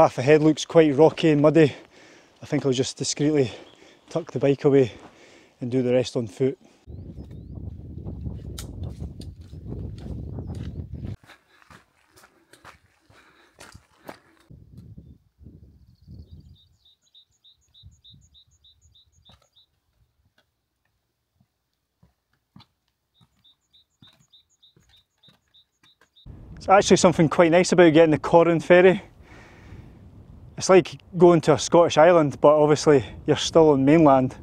path ahead looks quite rocky and muddy. I think I'll just discreetly tuck the bike away and do the rest on foot. It's actually something quite nice about getting the Corran ferry. It's like going to a Scottish island, but obviously you're still on mainland.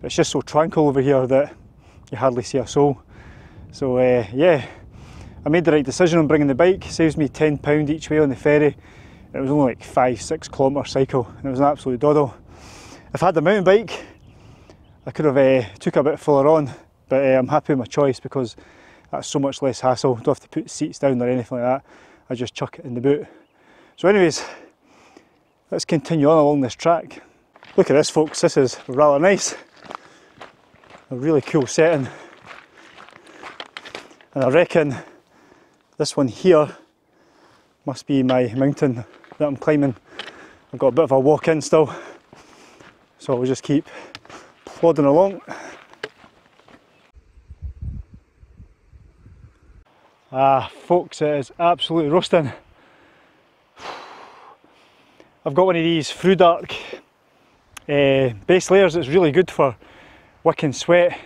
But it's just so tranquil over here that you hardly see a soul. So uh, yeah, I made the right decision on bringing the bike. It saves me £10 each way on the ferry. It was only like five, six kilometre cycle, and it was an absolute doddle. If I had the mountain bike, I could have uh, took a bit fuller on, but uh, I'm happy with my choice because that's so much less hassle. Don't have to put seats down or anything like that. I just chuck it in the boot. So anyways, let's continue on along this track. Look at this folks, this is rather nice. A really cool setting. And I reckon this one here must be my mountain that I'm climbing. I've got a bit of a walk in still. So I'll just keep plodding along. Ah, folks, it is absolutely roasting. I've got one of these Frudark uh, base layers. It's really good for wicking sweat,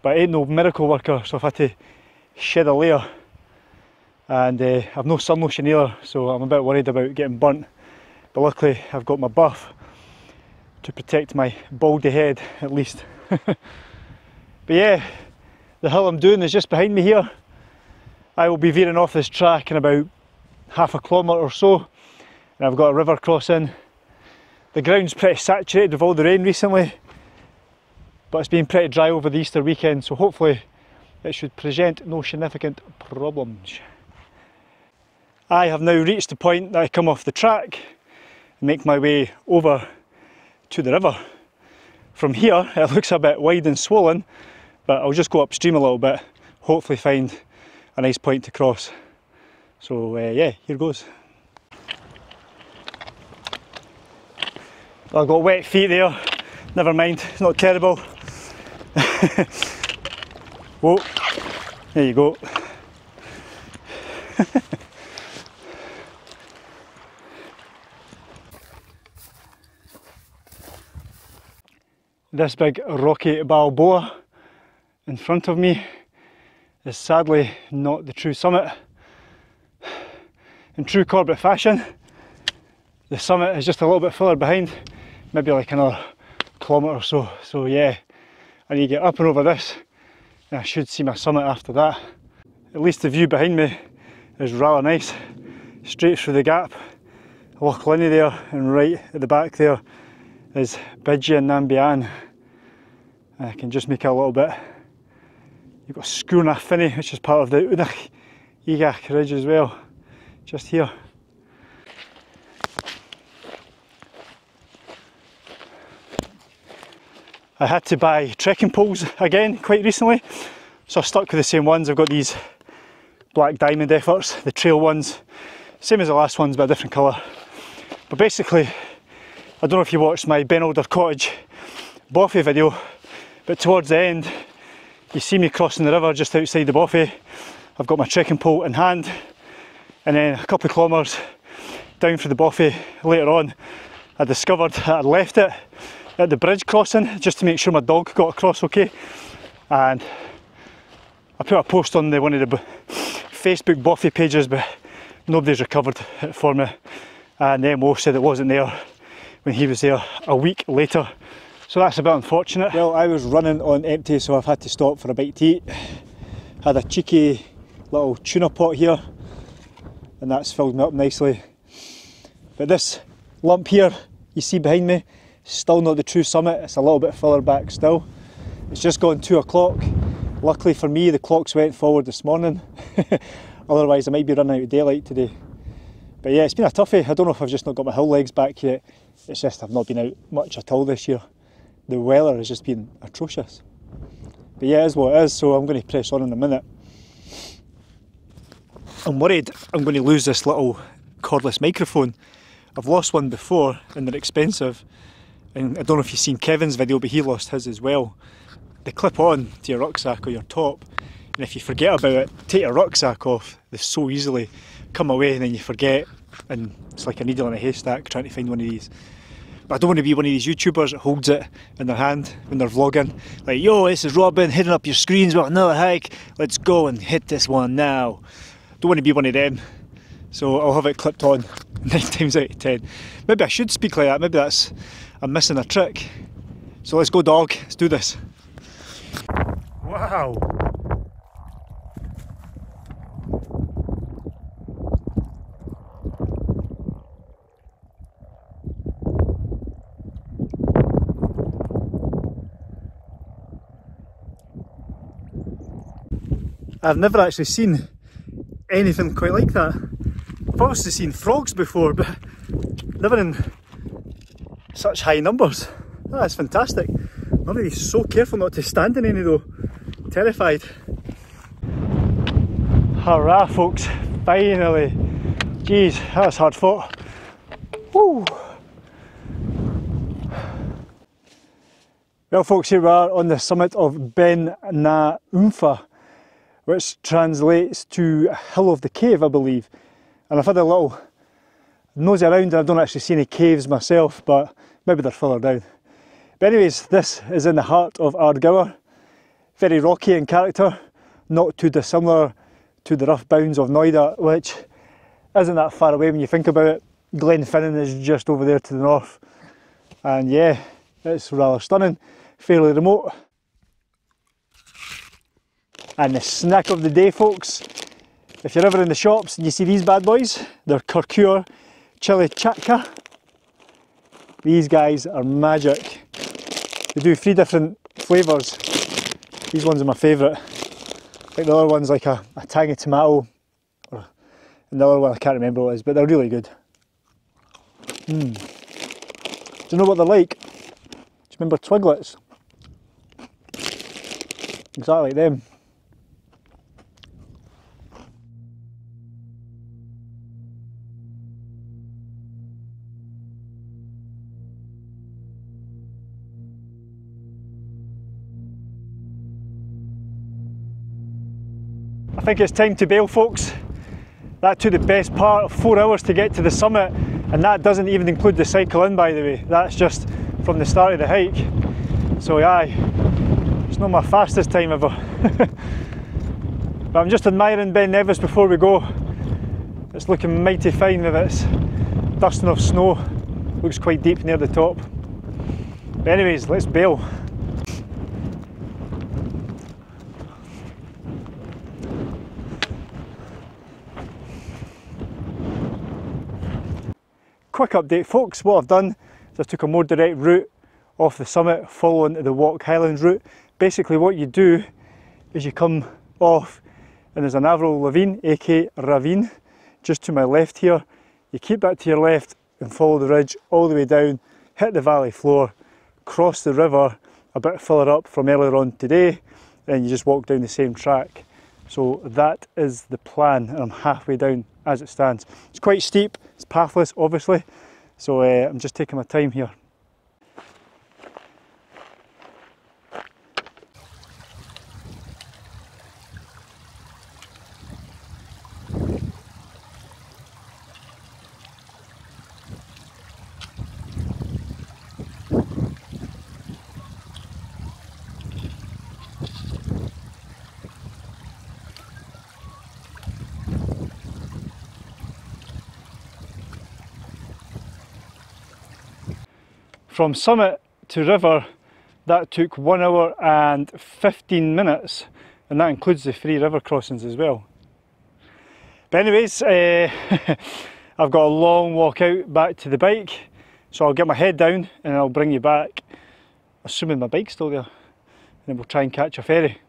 but ain't no miracle worker, so I've had to shed a layer. And uh, I've no sun lotion either, so I'm a bit worried about getting burnt. But luckily, I've got my buff to protect my baldy head at least. but yeah, the hill I'm doing is just behind me here. I will be veering off this track in about half a kilometre or so and I've got a river crossing. The ground's pretty saturated with all the rain recently but it's been pretty dry over the Easter weekend so hopefully it should present no significant problems. I have now reached the point that I come off the track and make my way over to the river. From here it looks a bit wide and swollen but I'll just go upstream a little bit, hopefully find a nice point to cross. So uh, yeah, here goes. I've got wet feet there, never mind, it's not terrible. Whoa, there you go. this big rocky Balboa in front of me is sadly not the true summit. In true Corbett fashion, the summit is just a little bit further behind, maybe like another kilometre or so. So yeah, I need to get up and over this and I should see my summit after that. At least the view behind me is rather nice, straight through the gap. Loch Linnhe there and right at the back there is Bidean nam Bian. I can just make it a little bit You've got Sgorr nam Fiannaidh, which is part of the Aonach Eagach Ridge as well, just here. I had to buy trekking poles again quite recently, so I stuck with the same ones. I've got these black diamond efforts, the trail ones, same as the last ones but a different colour. But basically, I don't know if you watched my Ben Alder Cottage Bothy video, but towards the end you see me crossing the river just outside the Bothy. I've got my trekking pole in hand and then a couple of kilometres down through the Bothy later on I discovered that I'd left it at the bridge crossing just to make sure my dog got across okay and I put a post on the, one of the Facebook Bothy pages but nobody's recovered it for me and the MO said it wasn't there when he was there a week later so that's a bit unfortunate. Well, I was running on empty, so I've had to stop for a bite to eat. Had a cheeky little tuna pot here, and that's filled me up nicely. But this lump here, you see behind me, still not the true summit. It's a little bit further back still. It's just gone two o'clock. Luckily for me, the clocks went forward this morning. Otherwise, I might be running out of daylight today. But yeah, it's been a toughie. I don't know if I've just not got my hill legs back yet. It's just I've not been out much at all this year the weather has just been atrocious. But yeah, it is what it is, so I'm going to press on in a minute. I'm worried I'm going to lose this little cordless microphone. I've lost one before and they're expensive. And I don't know if you've seen Kevin's video, but he lost his as well. They clip on to your rucksack or your top, and if you forget about it, take your rucksack off. They so easily come away, and then you forget, and it's like a needle in a haystack trying to find one of these. But I don't want to be one of these YouTubers that holds it in their hand when they're vlogging. Like, yo, this is Robin hitting up your screens with another hike. Let's go and hit this one now. Don't want to be one of them. So I'll have it clipped on nine times out of ten. Maybe I should speak like that. Maybe that's I'm missing a trick. So let's go dog, let's do this. Wow. I've never actually seen anything quite like that. I've obviously seen frogs before, but living in such high numbers. Ah, that's fantastic. I'm going to be so careful not to stand in any though. Terrified. Hurrah folks, finally. Jeez, that was hard fought. Woo. Well folks, here we are on the summit of Beinn na h-Uamha, which translates to Hill of the Cave, I believe. And I've had a little nosy around and I don't actually see any caves myself, but maybe they're further down. But anyways, this is in the heart of Ardgour. Very rocky in character, not too dissimilar to the rough bounds of Knoydart, which isn't that far away when you think about it. Glenfinnan is just over there to the north. And yeah, it's rather stunning, fairly remote. And the snack of the day, folks, if you're ever in the shops and you see these bad boys, they're Kurkure Chilli Chatka. These guys are magic. They do three different flavours. These ones are my favourite. I think the other one's like a, a tangy tomato, or another one I can't remember what it is, but they're really good. Mm. Do you know what they're like? Do you remember Twiglets? Exactly like them. I think it's time to bail folks. That took the best part of four hours to get to the summit and that doesn't even include the cycle in by the way. That's just from the start of the hike. So aye, it's not my fastest time ever. but I'm just admiring Ben Nevis before we go. It's looking mighty fine with its dusting of snow. Looks quite deep near the top. But anyways, let's bail. Quick update folks, what I've done is I took a more direct route off the summit following the Walk Highlands route. Basically what you do is you come off and there's an Averil Ravine, aka Ravine, just to my left here. You keep that to your left and follow the ridge all the way down, hit the valley floor, cross the river a bit further up from earlier on today, and you just walk down the same track. So that is the plan and I'm halfway down as it stands. It's quite steep, it's pathless obviously, so uh, I'm just taking my time here. From summit to river, that took one hour and 15 minutes, and that includes the three river crossings as well. But anyways, uh, I've got a long walk out back to the bike, so I'll get my head down and I'll bring you back, assuming my bike's still there, and then we'll try and catch a ferry.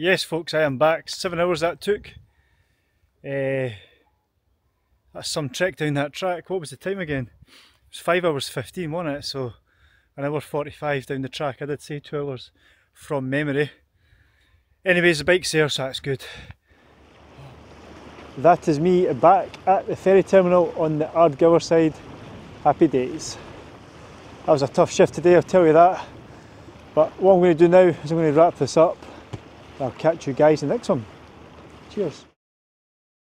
Yes, folks, I am back. Seven hours that took. Uh, that's some trek down that track. What was the time again? It was 5 hours 15, wasn't it? So an hour 45 down the track. I did say 2 hours from memory. Anyways, the bike's there, so that's good. That is me back at the ferry terminal on the Ardgour side. Happy days. That was a tough shift today, I'll tell you that. But what I'm going to do now is I'm going to wrap this up. I'll catch you guys in the next one. Cheers.